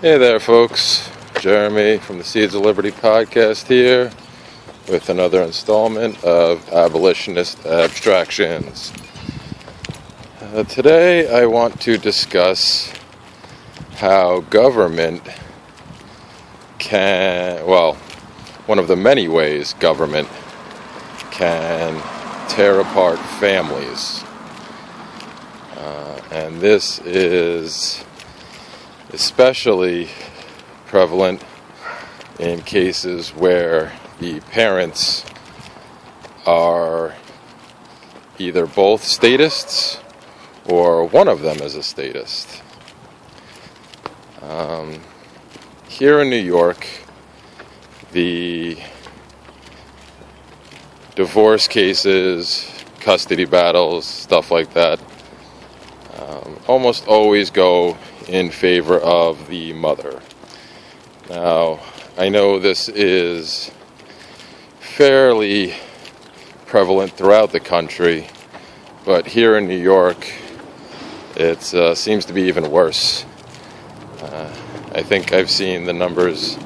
Hey there, folks. Jeremy from the Seeds of Liberty podcast here with another installment of Abolitionist Abstractions. Uh, today, I want to discuss how government can, well, one of the many ways government can tear apart families. Uh, and this is especially prevalent in cases where the parents are either both statists or one of them is a statist. Um, here in New York, the divorce cases, custody battles, stuff like that, um, almost always go in favor of the mother. Now, I know this is fairly prevalent throughout the country, but here in New York, it uh, seems to be even worse. Uh, I think I've seen the numbers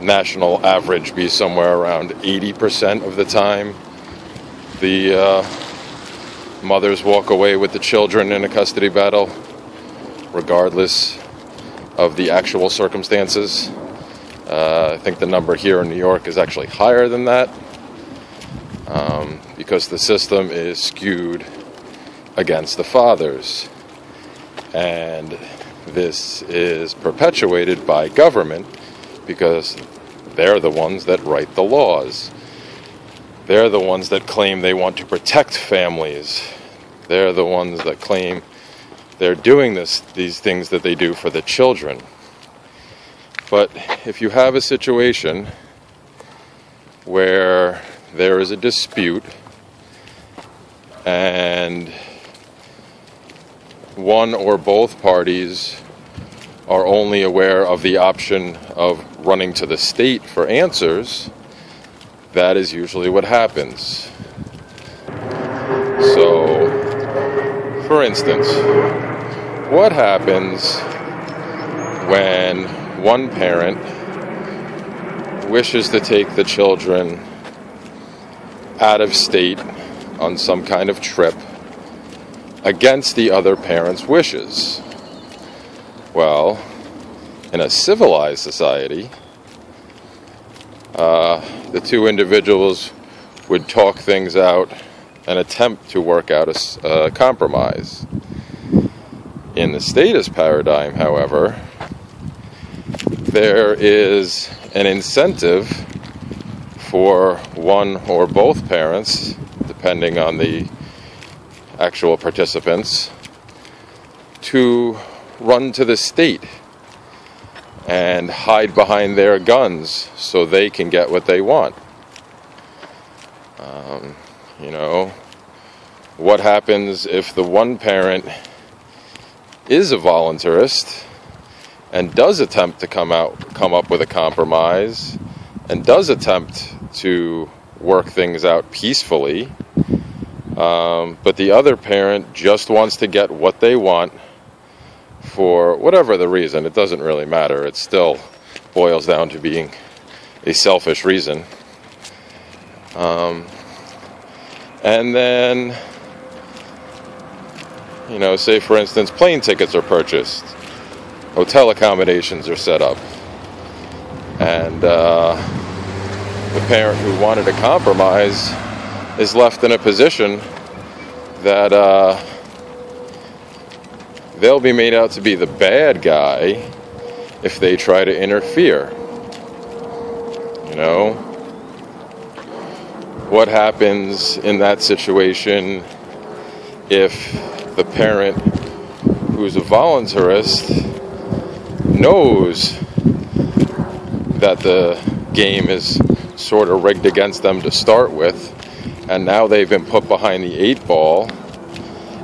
national average be somewhere around 80% of the time. The uh, mothers walk away with the children in a custody battle regardless of the actual circumstances. Uh, I think the number here in New York is actually higher than that um, because the system is skewed against the fathers. And this is perpetuated by government because they're the ones that write the laws. They're the ones that claim they want to protect families. They're the ones that claim they're doing this these things that they do for the children. But if you have a situation where there is a dispute and one or both parties are only aware of the option of running to the state for answers, that is usually what happens. So, for instance, what happens when one parent wishes to take the children out of state on some kind of trip against the other parent's wishes? Well, in a civilized society, uh, the two individuals would talk things out and attempt to work out a compromise. In the statist paradigm, however, there is an incentive for one or both parents, depending on the actual participants, to run to the state and hide behind their guns so they can get what they want. Um, you know, what happens if the one parent is a voluntarist and does attempt to come out come up with a compromise and does attempt to work things out peacefully. Um, but the other parent just wants to get what they want for whatever the reason. It doesn't really matter. It still boils down to being a selfish reason. Um, and then you know, say for instance, plane tickets are purchased, hotel accommodations are set up, and uh, the parent who wanted a compromise is left in a position that uh, they'll be made out to be the bad guy if they try to interfere. You know? What happens in that situation if the parent who's a voluntarist knows that the game is sort of rigged against them to start with, and now they've been put behind the eight ball,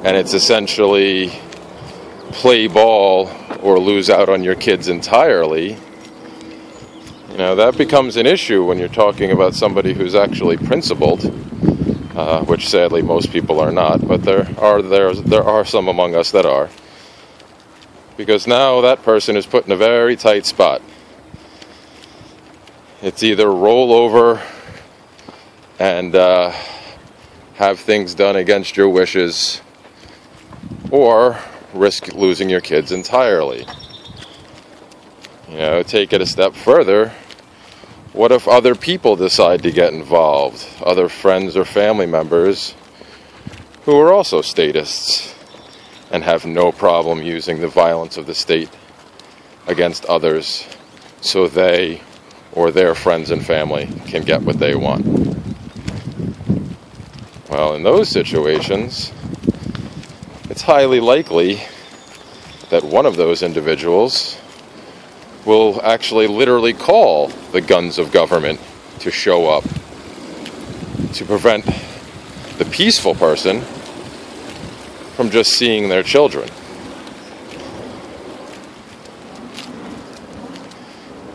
and it's essentially play ball or lose out on your kids entirely. You know, that becomes an issue when you're talking about somebody who's actually principled uh, which sadly most people are not, but there are there there are some among us that are. Because now that person is put in a very tight spot. It's either roll over and uh, have things done against your wishes, or risk losing your kids entirely. You know, take it a step further. What if other people decide to get involved? Other friends or family members who are also statists and have no problem using the violence of the state against others so they or their friends and family can get what they want. Well, in those situations, it's highly likely that one of those individuals will actually literally call the guns of government to show up to prevent the peaceful person from just seeing their children.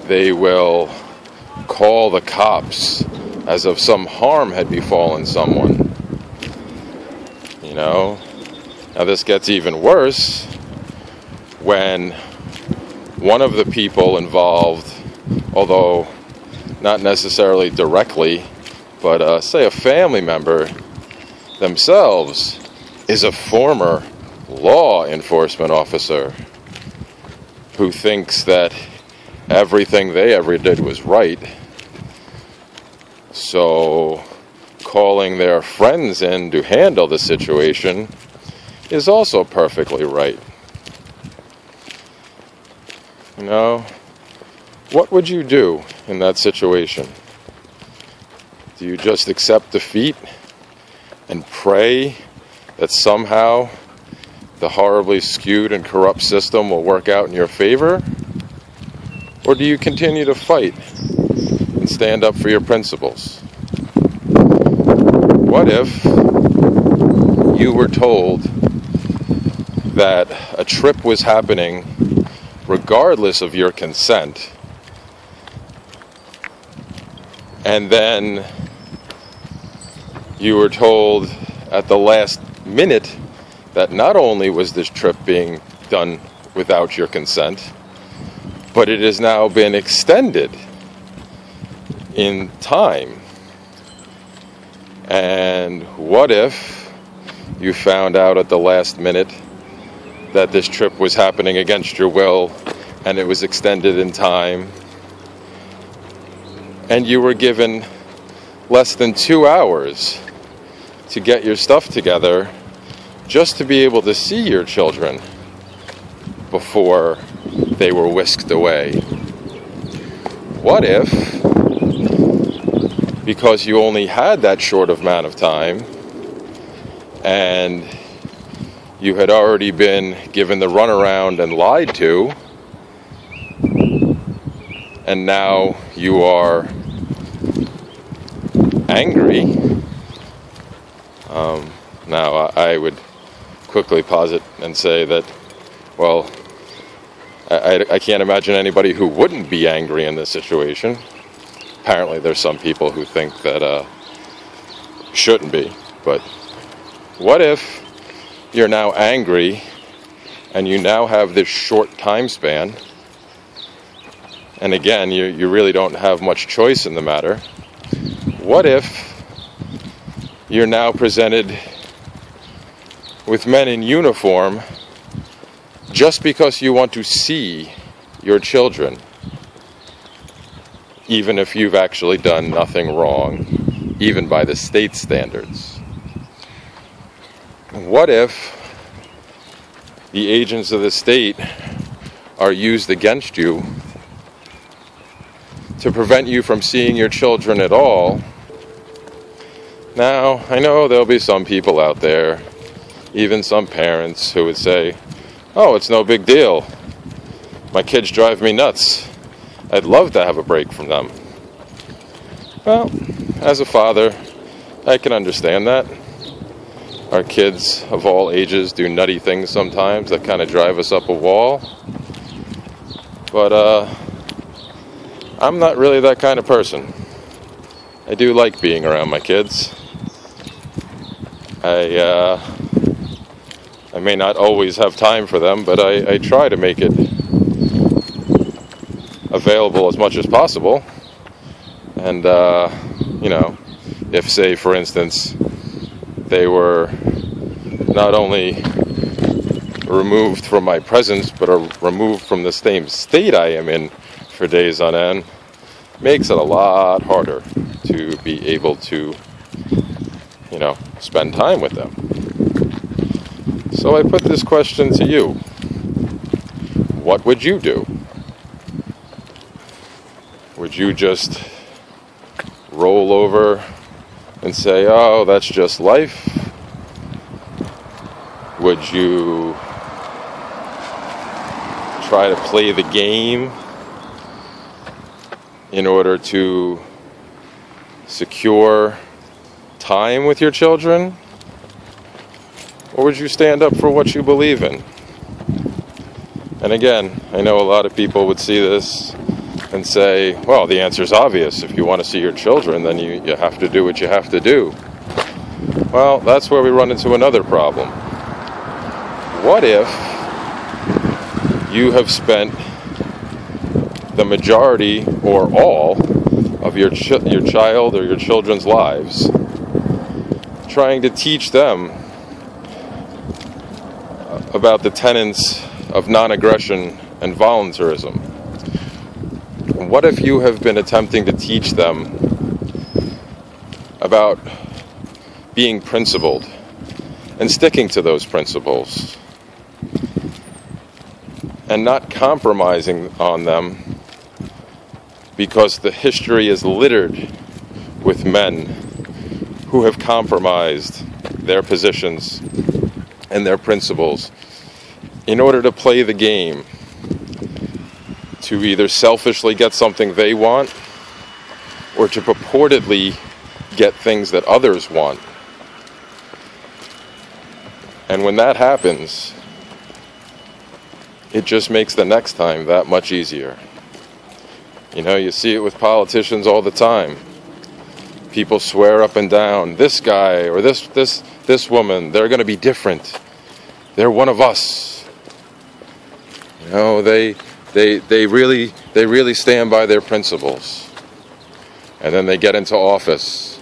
They will call the cops as if some harm had befallen someone. You know? Now, this gets even worse when one of the people involved, although not necessarily directly, but uh, say a family member themselves is a former law enforcement officer who thinks that everything they ever did was right. So, calling their friends in to handle the situation is also perfectly right. You know, what would you do in that situation? Do you just accept defeat and pray that somehow the horribly skewed and corrupt system will work out in your favor? Or do you continue to fight and stand up for your principles? What if you were told that a trip was happening regardless of your consent, and then you were told at the last minute that not only was this trip being done without your consent, but it has now been extended in time. And what if you found out at the last minute that this trip was happening against your will and it was extended in time? And you were given less than two hours to get your stuff together just to be able to see your children before they were whisked away. What if, because you only had that short amount of time and you had already been given the runaround and lied to, and now you are angry? Um, now, I would quickly posit and say that, well, I, I, can't imagine anybody who wouldn't be angry in this situation. Apparently, there's some people who think that uh, shouldn't be. But what if you're now angry and you now have this short time span? And again, you, you really don't have much choice in the matter. What if you're now presented with men in uniform just because you want to see your children, even if you've actually done nothing wrong, even by the state standards. What if the agents of the state are used against you to prevent you from seeing your children at all? Now, I know there'll be some people out there even some parents who would say, Oh, it's no big deal. My kids drive me nuts. I'd love to have a break from them. Well, as a father, I can understand that. Our kids of all ages do nutty things sometimes that kind of drive us up a wall. But uh, I'm not really that kind of person. I do like being around my kids. I uh, I may not always have time for them, but I, I try to make it available as much as possible. And, uh, you know, if, say, for instance, they were not only removed from my presence, but are removed from the same state I am in for days on end, makes it a lot harder to be able to, you know, spend time with them. So I put this question to you What would you do? Would you just roll over and say, oh, that's just life? Would you try to play the game in order to secure time with your children? Or would you stand up for what you believe in? And again, I know a lot of people would see this and say, well, the answer is obvious. If you want to see your children, then you, you have to do what you have to do. Well, that's where we run into another problem. What if you have spent the majority or all of your, ch- your child or your children's lives trying to teach them about the tenets of non aggression and voluntarism. What if you have been attempting to teach them about being principled and sticking to those principles and not compromising on them because the history is littered with men who have compromised their positions and their principles in order to play the game, to either selfishly get something they want or to purportedly get things that others want. And when that happens, it just makes the next time that much easier. You know, you see it with politicians all the time. People swear up and down, this guy or this this this woman, they're going to be different. They're one of us. You know, they they they really they really stand by their principles. And then they get into office.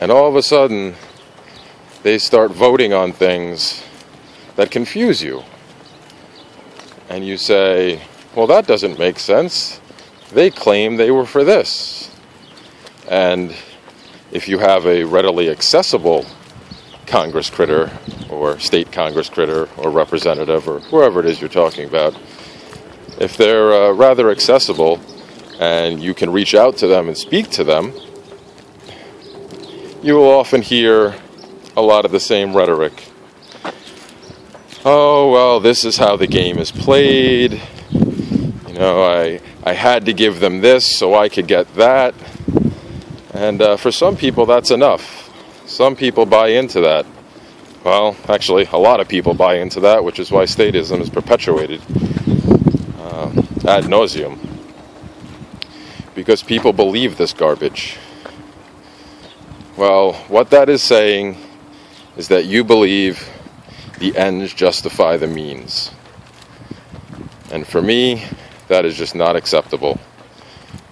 And all of a sudden they start voting on things that confuse you. And you say, "Well, that doesn't make sense. They claim they were for this." And if you have a readily accessible Congress critter or state Congress critter or representative or whoever it is you're talking about, if they're uh, rather accessible and you can reach out to them and speak to them, you will often hear a lot of the same rhetoric. Oh, well, this is how the game is played. You know, I, I had to give them this so I could get that. And uh, for some people, that's enough. Some people buy into that. Well, actually, a lot of people buy into that, which is why statism is perpetuated ad nauseum. Because people believe this garbage. Well, what that is saying is that you believe the ends justify the means. And for me, that is just not acceptable.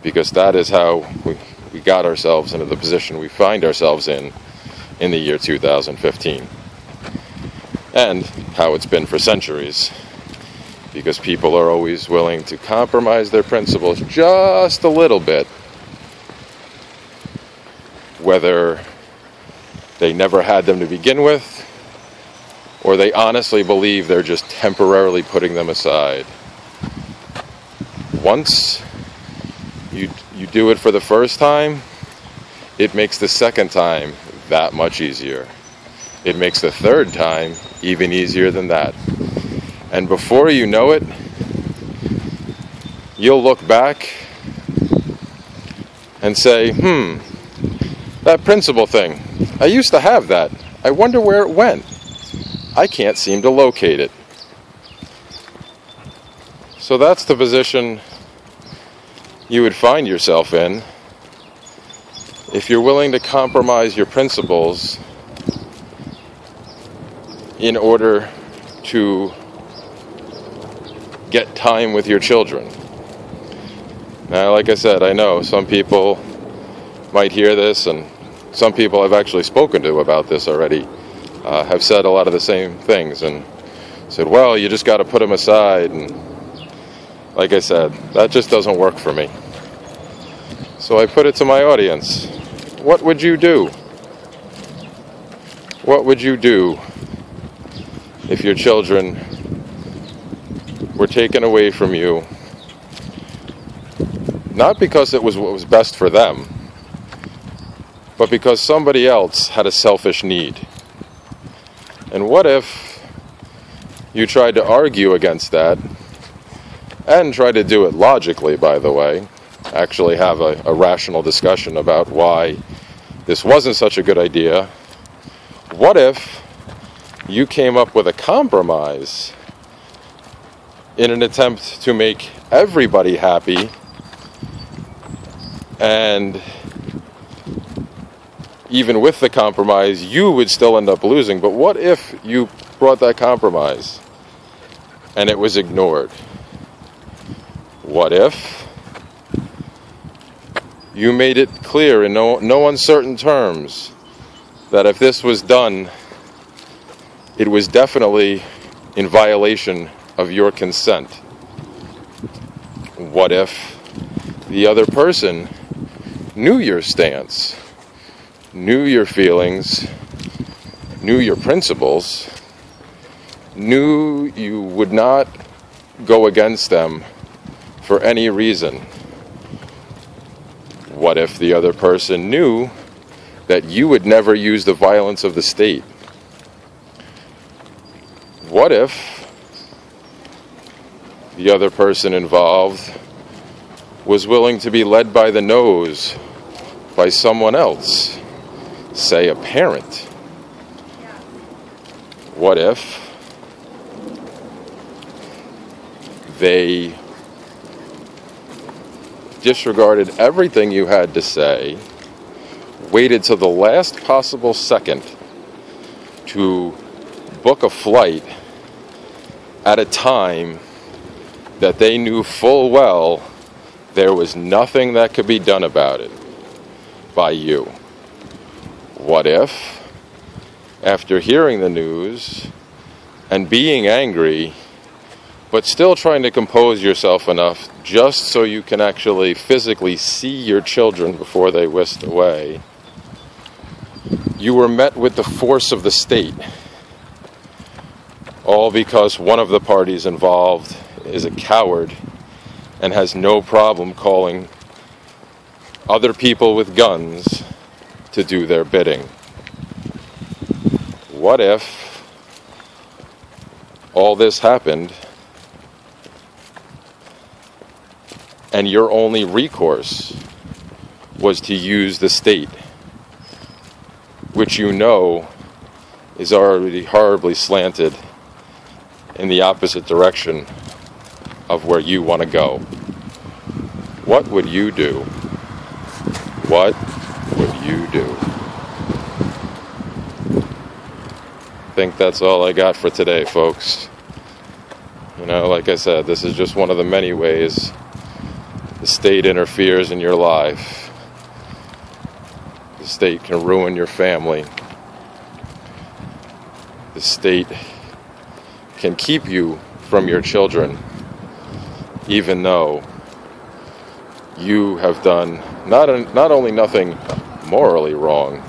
Because that is how we, we got ourselves into the position we find ourselves in in the year 2015. And how it's been for centuries. Because people are always willing to compromise their principles just a little bit. Whether they never had them to begin with, or they honestly believe they're just temporarily putting them aside. Once you, you do it for the first time, it makes the second time that much easier. It makes the third time even easier than that. And before you know it, you'll look back and say, hmm, that principle thing, I used to have that. I wonder where it went. I can't seem to locate it. So that's the position you would find yourself in if you're willing to compromise your principles in order to get time with your children. Now, like I said, I know some people might hear this, and some people I've actually spoken to about this already uh, have said a lot of the same things and said, well, you just got to put them aside. And like I said, that just doesn't work for me. So I put it to my audience What would you do? What would you do if your children were taken away from you? Not because it was what was best for them, but because somebody else had a selfish need. And what if you tried to argue against that and try to do it logically, by the way? Actually, have a, a rational discussion about why this wasn't such a good idea. What if you came up with a compromise in an attempt to make everybody happy and even with the compromise, you would still end up losing. But what if you brought that compromise and it was ignored? What if you made it clear in no, no uncertain terms that if this was done, it was definitely in violation of your consent? What if the other person knew your stance? knew your feelings, knew your principles, knew you would not go against them for any reason. What if the other person knew that you would never use the violence of the state? What if the other person involved was willing to be led by the nose by someone else? say, a parent. What if they disregarded everything you had to say, waited to the last possible second to book a flight at a time that they knew full well there was nothing that could be done about it by you? What if, after hearing the news and being angry, but still trying to compose yourself enough just so you can actually physically see your children before they whisked away, you were met with the force of the state? All because one of the parties involved is a coward and has no problem calling other people with guns to do their bidding. What if all this happened and your only recourse was to use the state, which you know is already horribly slanted in the opposite direction of where you want to go? What would you do? What would you do? I think that's all I got for today, folks. You know, like I said, this is just one of the many ways the state interferes in your life. The state can ruin your family. The state can keep you from your children, even though you have done not, not only nothing morally wrong,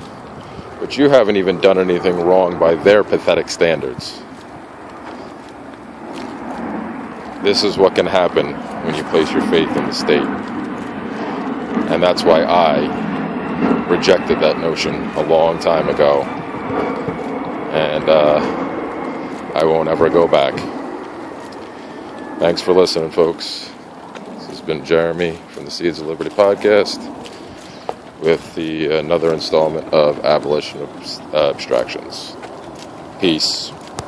but you haven't even done anything wrong by their pathetic standards. This is what can happen when you place your faith in the state. And that's why I rejected that notion a long time ago. And uh, I won't ever go back. Thanks for listening, folks. This has been Jeremy from the Seeds of Liberty podcast with the another installment of Abolitionist Abstractions. Peace.